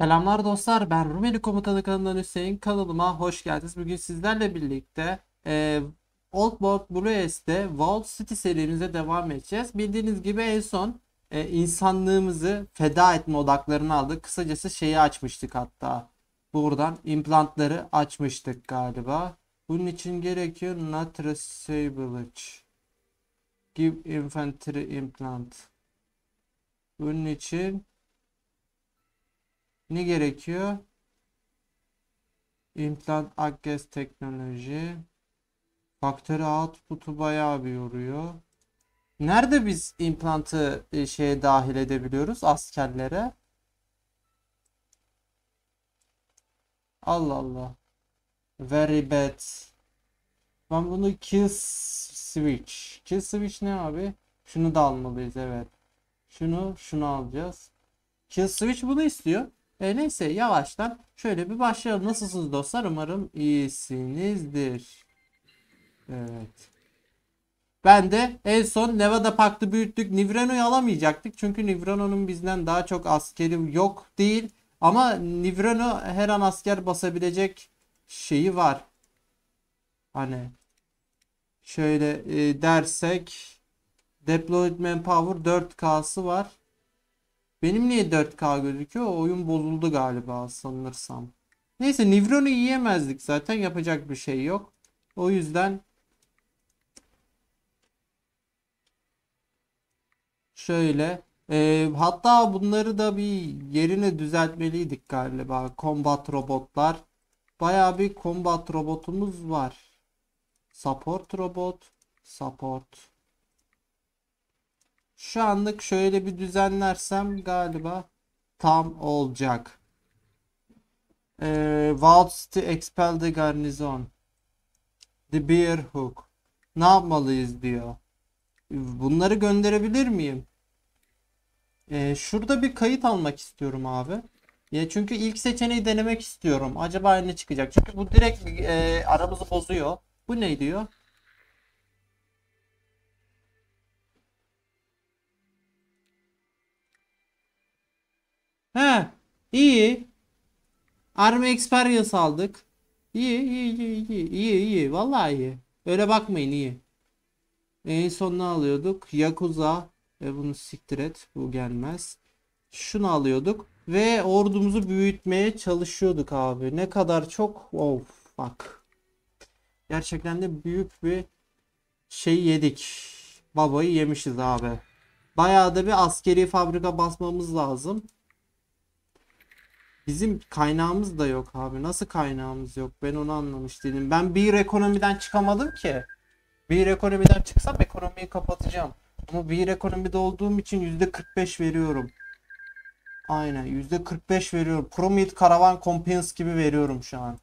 Selamlar dostlar ben Rumeli Komutanı kanalından Hüseyin kanalıma hoş geldiniz. Bugün sizlerle birlikte e, Old World Blues'te Wall City serimize devam edeceğiz. Bildiğiniz gibi en son e, insanlığımızı feda etme odaklarını aldık. Kısacası şeyi açmıştık hatta. Buradan implantları açmıştık galiba. Bunun için gerekiyor not traceability. Give infantry implant. Bunun için ne gerekiyor? Implant Agges teknoloji. Faktörü output'u bayağı bir yoruyor. Nerede biz implantı e, şeye dahil edebiliyoruz askerlere? Allah Allah. Very bad. Ben bunu kill switch. Kill switch ne abi? Şunu da almalıyız evet. Şunu şunu alacağız. Kill switch bunu istiyor. E neyse yavaştan şöyle bir başlayalım. Nasılsınız dostlar? Umarım iyisinizdir. Evet. Ben de en son Nevada Park'ta büyüttük. Nivreno'yu alamayacaktık. Çünkü Nivreno'nun bizden daha çok askeri yok değil. Ama Nivreno her an asker basabilecek şeyi var. Hani şöyle e, dersek Deployed Manpower 4K'sı var. Benim niye 4K gözüküyor? O oyun bozuldu galiba sanırsam. Neyse Nivron'u yiyemezdik zaten yapacak bir şey yok. O yüzden şöyle e, hatta bunları da bir yerine düzeltmeliydik galiba. Combat robotlar. Baya bir combat robotumuz var. Support robot. Support. Şu anlık şöyle bir düzenlersem galiba tam olacak. Ee, Wild City Expel the Garnison. The Bear Hook. Ne yapmalıyız diyor. Bunları gönderebilir miyim? Ee, şurada bir kayıt almak istiyorum abi. Ya çünkü ilk seçeneği denemek istiyorum. Acaba ne çıkacak? Çünkü bu direkt e, aramızı bozuyor. Bu ne diyor? He, iyi. Army Experience aldık. İyi, iyi, iyi, iyi, iyi, iyi. Vallahi iyi. Öyle bakmayın iyi. En son ne alıyorduk? Yakuza. E bunu siktir et. Bu gelmez. Şunu alıyorduk. Ve ordumuzu büyütmeye çalışıyorduk abi. Ne kadar çok. Of bak. Gerçekten de büyük bir şey yedik. Babayı yemişiz abi. Bayağı da bir askeri fabrika basmamız lazım. Bizim kaynağımız da yok abi. Nasıl kaynağımız yok? Ben onu anlamış değilim. Ben bir ekonomiden çıkamadım ki. Bir ekonomiden çıksam ekonomiyi kapatacağım. Ama bir ekonomide olduğum için %45 veriyorum. Aynen %45 veriyorum. Promit Karavan Compens gibi veriyorum şu an.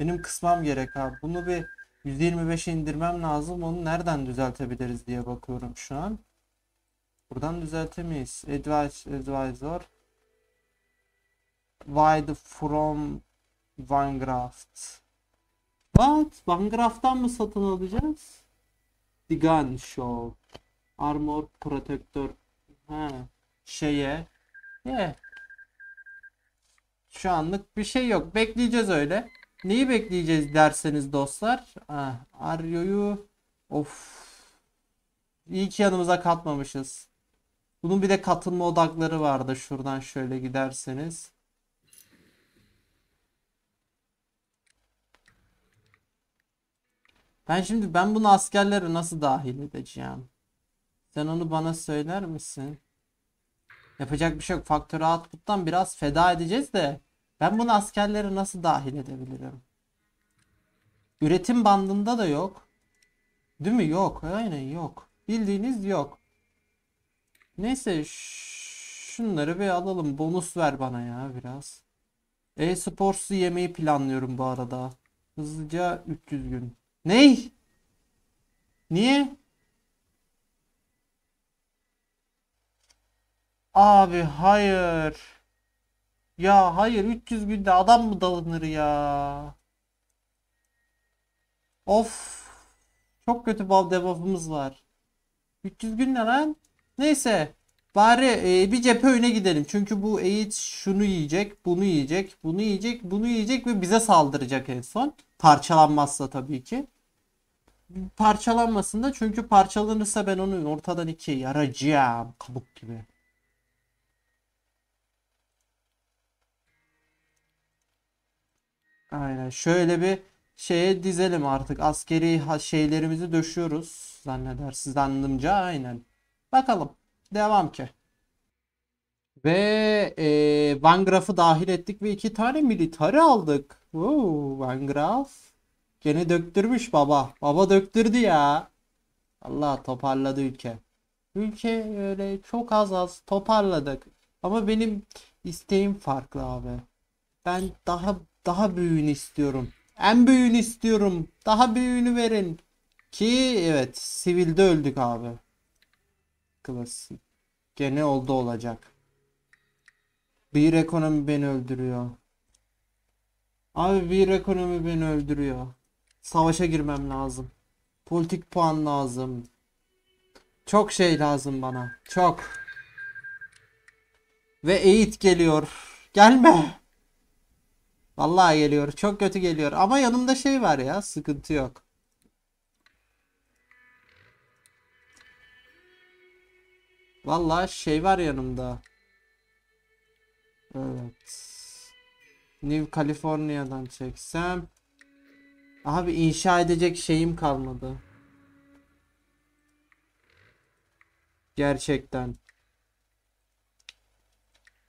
Benim kısmam gerek abi. Bunu bir %25'e indirmem lazım. Onu nereden düzeltebiliriz diye bakıyorum şu an. Buradan düzeltemeyiz. Advice, advisor. Wide from Vangraft. What? Vangraft'tan mı satın alacağız? The Gun Show. Armor Protector. Ha. Şeye. Yeah. Şu anlık bir şey yok. Bekleyeceğiz öyle. Neyi bekleyeceğiz derseniz dostlar. Ah, Aryo'yu of. İyi ki yanımıza katmamışız. Bunun bir de katılma odakları vardı. Şuradan şöyle giderseniz. Ben şimdi ben bunu askerlere nasıl dahil edeceğim? Sen onu bana söyler misin? Yapacak bir şey yok. Faktörü output'tan biraz feda edeceğiz de ben bunu askerlere nasıl dahil edebilirim? Üretim bandında da yok. Değil mi? Yok. Aynen yok. Bildiğiniz yok. Neyse şunları bir alalım. Bonus ver bana ya biraz. E-Sports'u yemeyi planlıyorum bu arada. Hızlıca 300 gün. Ney? Niye? Abi hayır. Ya hayır 300 günde adam mı dalınır ya? Of. Çok kötü bal debuff'ımız var. 300 gün ne lan? Neyse. Bari e, bir cephe öne gidelim. Çünkü bu Eğit şunu yiyecek, bunu yiyecek, bunu yiyecek, bunu yiyecek ve bize saldıracak en son. Parçalanmazsa tabii ki. Parçalanmasın da çünkü parçalanırsa ben onu ortadan ikiye yaracağım. Kabuk gibi. Aynen. Şöyle bir şeye dizelim artık. Askeri şeylerimizi döşüyoruz. Zannedersiniz zannımca. Aynen. Bakalım. Devam ki. Ve e, Van Graff'ı dahil ettik ve iki tane militari aldık. Oo, Van Graff. Gene döktürmüş baba. Baba döktürdü ya. Allah toparladı ülke. Ülke öyle çok az az toparladık. Ama benim isteğim farklı abi. Ben daha daha büyüğünü istiyorum. En büyüğünü istiyorum. Daha büyüğünü verin. Ki evet sivilde öldük abi. Klasik. Gene oldu olacak. Bir ekonomi beni öldürüyor. Abi bir ekonomi beni öldürüyor. Savaşa girmem lazım. Politik puan lazım. Çok şey lazım bana. Çok. Ve eğit geliyor. Gelme. Vallahi geliyor. Çok kötü geliyor. Ama yanımda şey var ya. Sıkıntı yok. Vallahi şey var yanımda. Evet. New California'dan çeksem. Abi inşa edecek şeyim kalmadı. Gerçekten.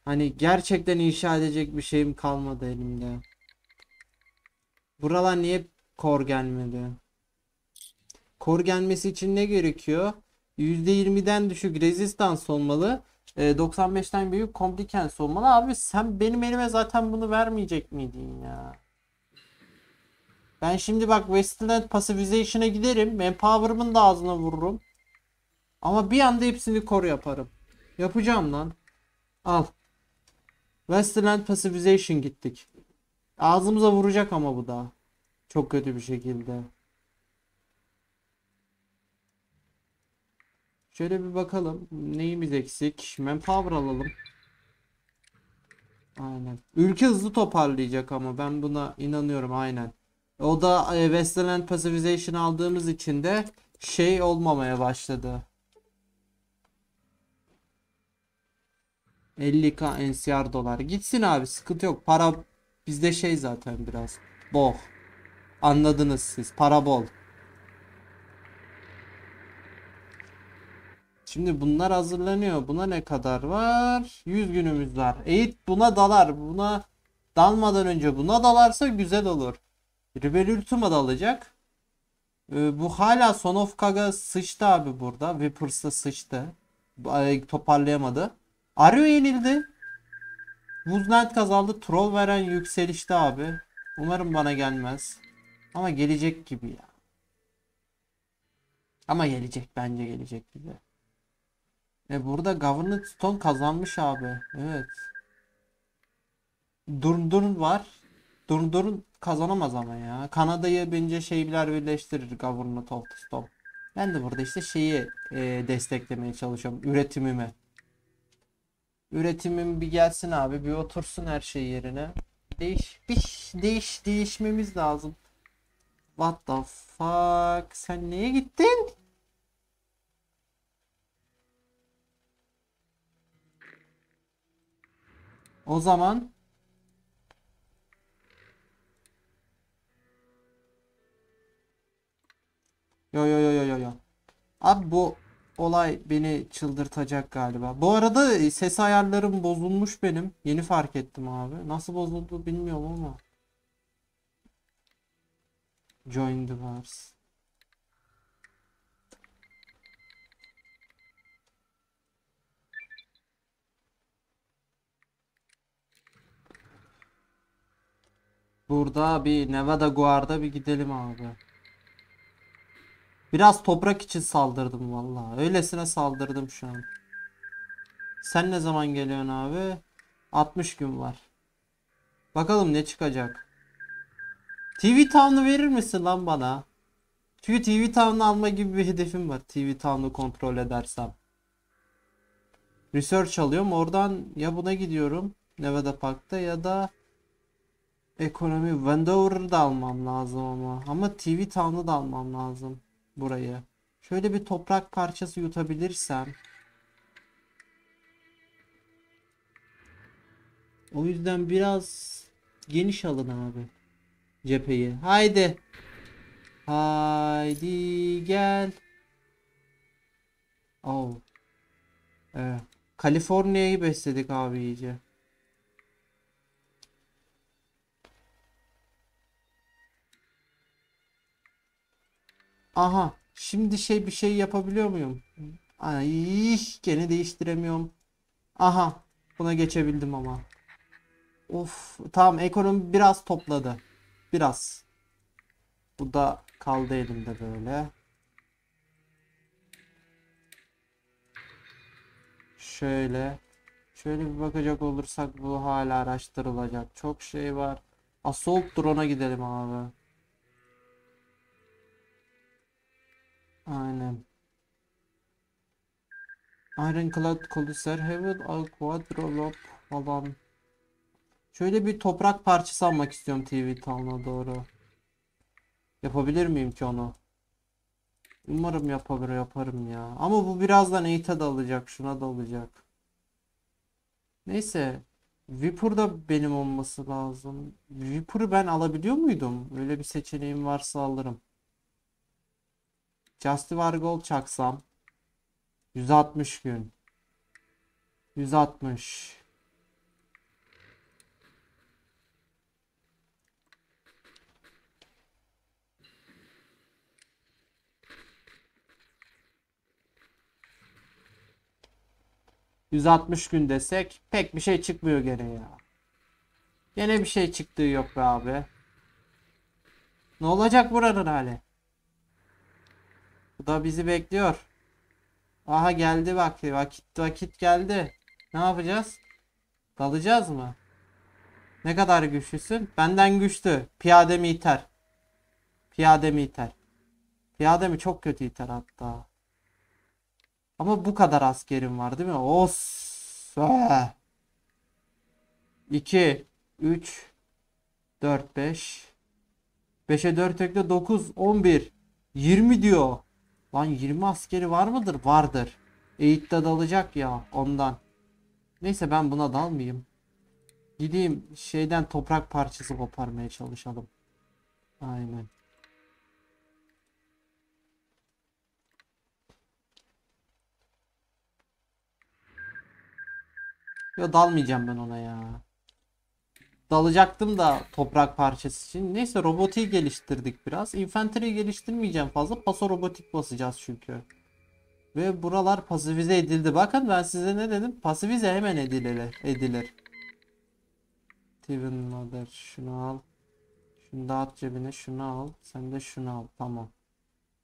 Hani gerçekten inşa edecek bir şeyim kalmadı elimde. Buralar niye kor gelmedi? Kor gelmesi için ne gerekiyor? %20'den düşük rezistans olmalı. E, 95'ten büyük complicance olmalı. Abi sen benim elime zaten bunu vermeyecek miydin ya? Ben şimdi bak Westland Pacification'a giderim. Manpower'ımın da ağzına vururum. Ama bir anda hepsini kor yaparım. Yapacağım lan. Al. Westland Pacifization gittik. Ağzımıza vuracak ama bu da. Çok kötü bir şekilde. Şöyle bir bakalım. Neyimiz eksik? Manpower alalım. Aynen. Ülke hızlı toparlayacak ama ben buna inanıyorum aynen. O da e, Westland Pacifization aldığımız için de şey olmamaya başladı. 50k NCR dolar. Gitsin abi sıkıntı yok. Para bizde şey zaten biraz. Bol. Anladınız siz. Para bol. Şimdi bunlar hazırlanıyor. Buna ne kadar var? 100 günümüz var. Eğit buna dalar. Buna dalmadan önce buna dalarsa güzel olur. Rebel Ultima dalacak. Ee, bu hala Son of Kaga sıçtı abi burada. Vipers'ta sıçtı. Ay, Toparlayamadı. Arıyor yenildi. Woodland kazandı. Troll veren yükselişte abi. Umarım bana gelmez. Ama gelecek gibi ya. Ama gelecek bence gelecek gibi. E burada Government Stone kazanmış abi. Evet. Durdurun var. Durdurun kazanamaz ama ya. Kanada'yı bence şeyler birleştirir Government of the Stone. Ben de burada işte şeyi e, desteklemeye çalışıyorum. Üretimimi. Üretimim bir gelsin abi. Bir otursun her şey yerine. Değiş, bir değiş, değişmemiz lazım. What the fuck? Sen neye gittin? O zaman Yo yo yo yo yo yo. Abi bu olay beni çıldırtacak galiba. Bu arada ses ayarlarım bozulmuş benim. Yeni fark ettim abi. Nasıl bozuldu bilmiyorum ama. Join the wars. Burada bir Nevada Guard'a bir gidelim abi. Biraz toprak için saldırdım vallahi. Öylesine saldırdım şu an. Sen ne zaman geliyorsun abi? 60 gün var. Bakalım ne çıkacak. TV Town'u verir misin lan bana? Çünkü TV Town'u alma gibi bir hedefim var. TV Town'u kontrol edersem. Research alıyorum. Oradan ya buna gidiyorum. Nevada Park'ta ya da ekonomi Wendover'ı da almam lazım ama. Ama TV Town'u da almam lazım burayı. Şöyle bir toprak parçası yutabilirsem. O yüzden biraz geniş alın abi cepheyi. Haydi. Haydi gel. Oh. Evet. Kaliforniya'yı besledik abi iyice. Aha. Şimdi şey bir şey yapabiliyor muyum? Ay, gene değiştiremiyorum. Aha. Buna geçebildim ama. Of. Tamam ekonomi biraz topladı. Biraz. Bu da kaldı elimde böyle. Şöyle. Şöyle bir bakacak olursak bu hala araştırılacak. Çok şey var. Assault drone'a gidelim abi. Aynen. Ironclad Cruiser, Heaven, Al Quadrolop falan. Şöyle bir toprak parçası almak istiyorum TV Town'a doğru. Yapabilir miyim ki onu? Umarım yapabilir yaparım ya. Ama bu birazdan eğite dalacak. Şuna dalacak. Neyse. Vapor da benim olması lazım. Vapor'u ben alabiliyor muydum? Öyle bir seçeneğim varsa alırım. Justivar Gold çaksam. 160 gün. 160. ...160 gün desek... ...pek bir şey çıkmıyor gene ya. Gene bir şey çıktığı yok be abi. Ne olacak buranın hali? Bu da bizi bekliyor. Aha geldi bak. Vakit vakit geldi. Ne yapacağız? Dalacağız mı? Ne kadar güçlüsün? Benden güçlü. Piyade mi iter? Piyade mi iter? Piyade mi çok kötü iter hatta. Ama bu kadar askerim var değil mi? Os. 2 3 4 5 5'e 4 ekle 9 11 20 diyor. Lan 20 askeri var mıdır? Vardır. Eğitte dalacak ya ondan. Neyse ben buna dalmayayım. Gideyim şeyden toprak parçası koparmaya çalışalım. Aynen. Yo dalmayacağım ben ona ya. Dalacaktım da toprak parçası için. Neyse robotiği geliştirdik biraz. Infantry geliştirmeyeceğim fazla. Paso robotik basacağız çünkü. Ve buralar pasifize edildi. Bakın ben size ne dedim? Pasifize hemen edilir. edilir. Steven Mother şunu al. Şunu da at cebine şunu al. Sen de şunu al. Tamam.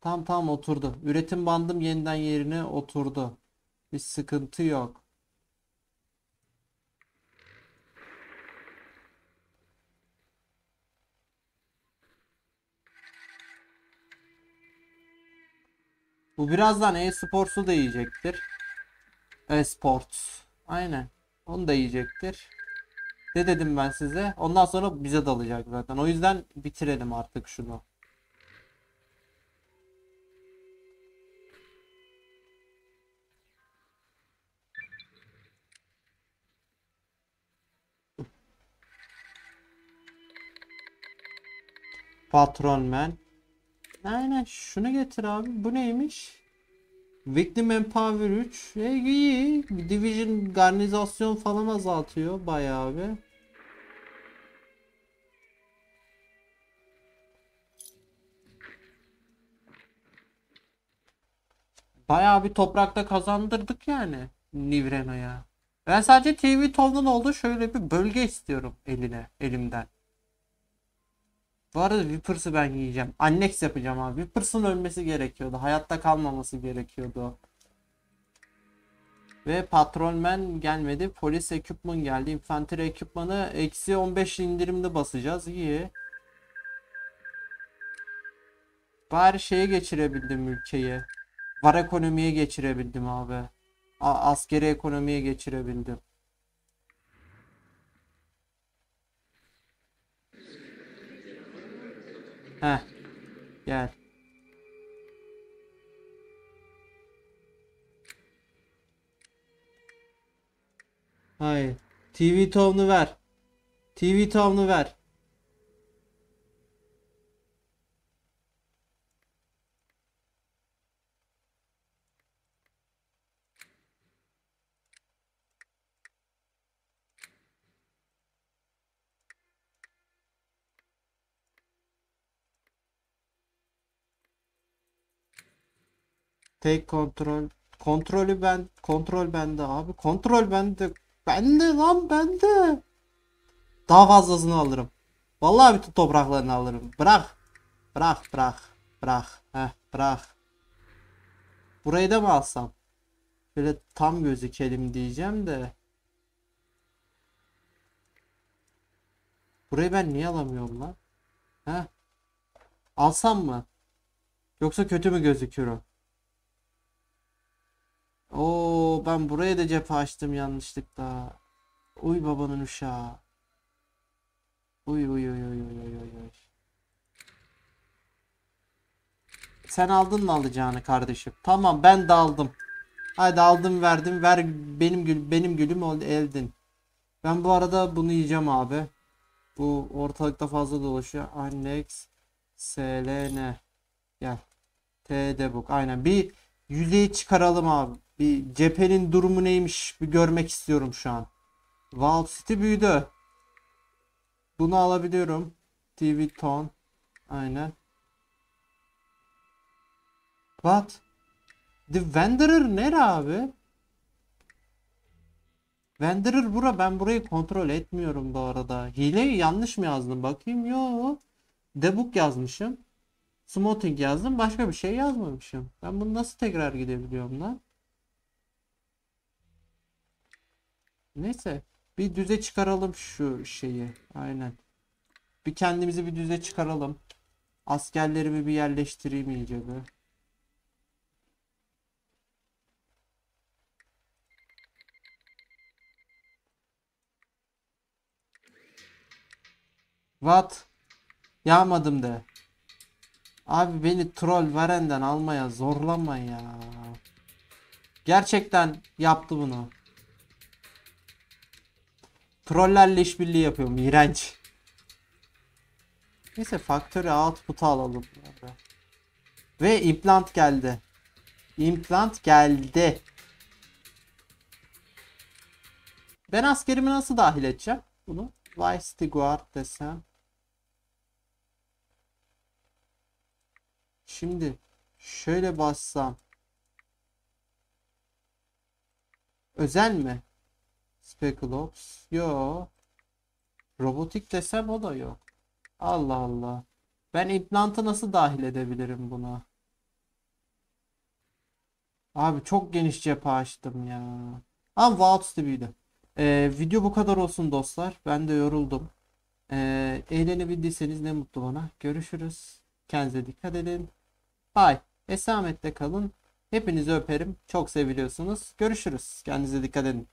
Tam tam oturdu. Üretim bandım yeniden yerine oturdu. Bir sıkıntı yok. Bu birazdan e-sports'u da yiyecektir. E-sports. Aynen. Onu da yiyecektir. Ne dedim ben size? Ondan sonra bize dalacak zaten. O yüzden bitirelim artık şunu. Patron man. Aynen şunu getir abi. Bu neymiş? Victim Manpower 3. E, iyi. Division garnizasyon falan azaltıyor bayağı bir. Bayağı bir toprakta kazandırdık yani Nivrena'ya. Ben sadece TV Tov'un olduğu şöyle bir bölge istiyorum eline, elimden. Bu arada Vipers'ı ben yiyeceğim. Annex yapacağım abi. Vipers'ın ölmesi gerekiyordu. Hayatta kalmaması gerekiyordu. Ve Patrolman gelmedi. Polis ekipman geldi. Infantry ekipmanı eksi 15 indirimde basacağız. İyi. Bari şeye geçirebildim ülkeyi. Var ekonomiye geçirebildim abi. A- askeri ekonomiye geçirebildim. Heh. Gel. Hayır. TV town'u ver. TV town'u ver. Tek kontrol. Kontrolü ben. Kontrol bende abi. Kontrol bende. Bende lan bende. Daha fazlasını alırım. Vallahi bütün topraklarını alırım. Bırak. Bırak bırak. Bırak. Heh bırak. Burayı da mı alsam? Böyle tam gözükelim diyeceğim de. Burayı ben niye alamıyorum lan? Heh. Alsam mı? Yoksa kötü mü gözüküyorum? Oo ben buraya da cephe açtım yanlışlıkla. Uy babanın uşağı. Uy uy uy uy uy uy uy. Sen aldın mı alacağını kardeşim? Tamam ben de aldım. Hadi aldım verdim. Ver benim gül benim gülüm oldu eldin. Ben bu arada bunu yiyeceğim abi. Bu ortalıkta fazla dolaşıyor. Annex SLN. Gel. TD book. Aynen. Bir yüzeyi çıkaralım abi. Bir cephenin durumu neymiş bir görmek istiyorum şu an. Vault City büyüdü. Bunu alabiliyorum. TV ton. Aynen. What? The Wanderer nere abi? Wanderer bura. Ben burayı kontrol etmiyorum bu arada. Hileyi yanlış mı yazdım? Bakayım. Yo. Debug yazmışım. Smoothing yazdım. Başka bir şey yazmamışım. Ben bunu nasıl tekrar gidebiliyorum lan? Neyse. Bir düze çıkaralım şu şeyi. Aynen. Bir kendimizi bir düze çıkaralım. Askerlerimi bir yerleştireyim iyice bir. What? Yağmadım de. Abi beni troll verenden almaya zorlama ya. Gerçekten yaptı bunu. Trollerle işbirliği yapıyorum. İğrenç. Neyse factory output'u alalım. Ve implant geldi. Implant geldi. Ben askerimi nasıl dahil edeceğim? Bunu Vice Guard desem. Şimdi şöyle bassam. Özel mi? Speckle Ops. Yo. Robotik desem o da yok. Allah Allah. Ben implantı nasıl dahil edebilirim buna? Abi çok geniş cephe açtım ya. Ama Vault büyüdü. Ee, video bu kadar olsun dostlar. Ben de yoruldum. Ee, eğlenebildiyseniz ne mutlu bana. Görüşürüz. Kendinize dikkat edin. Bye. Esametle kalın. Hepinizi öperim. Çok seviliyorsunuz. Görüşürüz. Kendinize dikkat edin.